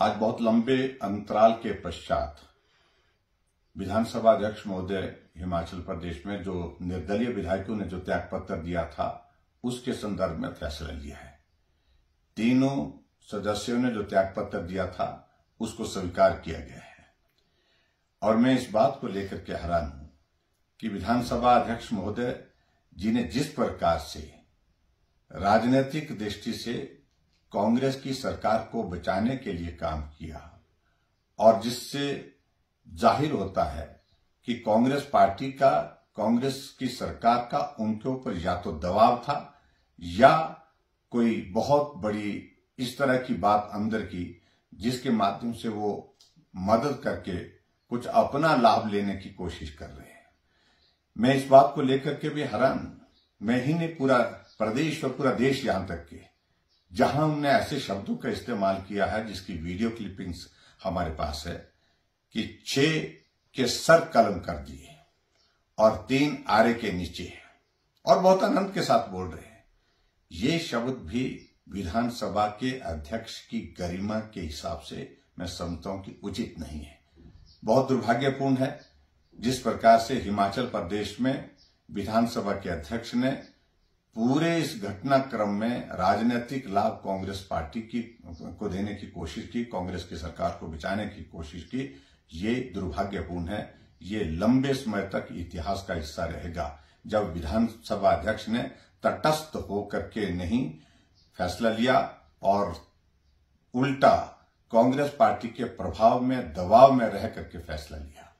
आज बहुत लंबे अंतराल के पश्चात विधानसभा अध्यक्ष महोदय हिमाचल प्रदेश में जो निर्दलीय विधायकों ने जो त्याग पत्र दिया था, उसके संदर्भ में फैसला लिया है। तीनों सदस्यों ने जो त्याग पत्र दिया था, उसको स्वीकार किया गया है। और मैं इस बात को लेकर के हैरान हूँ कि विधानसभा अध्यक्ष महोदय जी ने जिस प्रकार से राजनीतिक दृष्टि से कांग्रेस की सरकार को बचाने के लिए काम किया और जिससे ज़ाहिर होता है कि कांग्रेस पार्टी का, कांग्रेस की सरकार का उनके ऊपर या तो दबाव था या कोई बहुत बड़ी इस तरह की बात अंदर की जिसके माध्यम से वो मदद करके कुछ अपना लाभ लेने की कोशिश कर रहे हैं। मैं इस बात को लेकर के भी हैरान। मैं ही नहीं, पूरा प्रदेश और पूरा देश यहाँ तक के। जहाँ हमने ऐसे शब्दों का इस्तेमाल किया है जिसकी वीडियो क्लिपिंग्स हमारे पास है, कि छह के सर कलम कर दिए और तीन आरे के नीचे और बहुत आनंद के साथ बोल रहे हैं। ये शब्द भी विधानसभा के अध्यक्ष की गरिमा के हिसाब से मैं समझता हूँ कि उचित नहीं है। बहुत दुर्भाग्यपूर्ण है। जिस प्रकार से हिमाचल प्रदेश में विधानसभा के अध्यक्ष ने पूरे इस घटनाक्रम में राजनीतिक लाभ कांग्रेस पार्टी की, को देने की कोशिश की, कांग्रेस की सरकार को बचाने की कोशिश की, ये दुर्भाग्यपूर्ण है। ये लंबे समय तक इतिहास का हिस्सा रहेगा। जब विधानसभा अध्यक्ष ने तटस्थ होकर के नहीं फैसला लिया और उल्टा कांग्रेस पार्टी के प्रभाव में, दबाव में रह करके फैसला लिया।